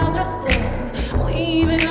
now, trusting, or.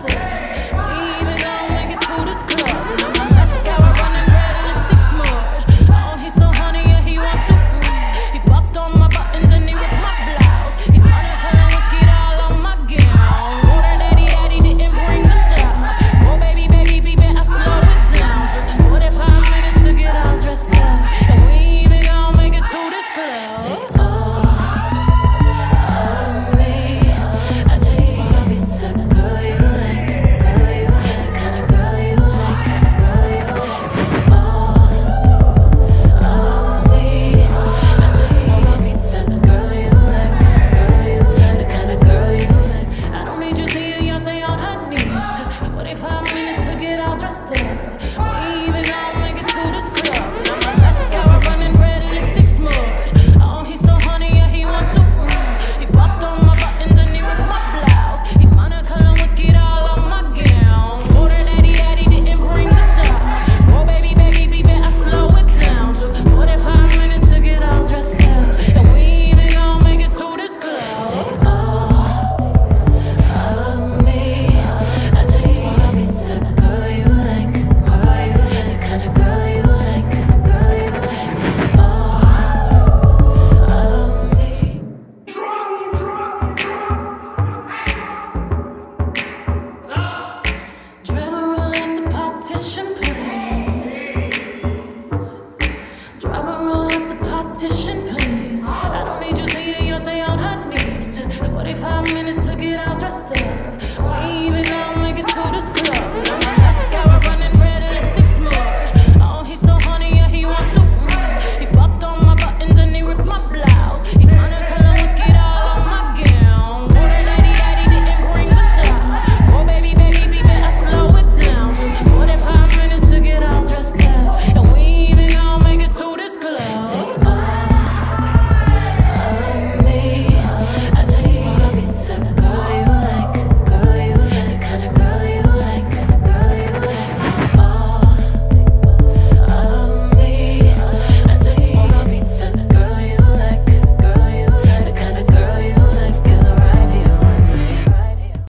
justice. Five minutes to get all dressed up.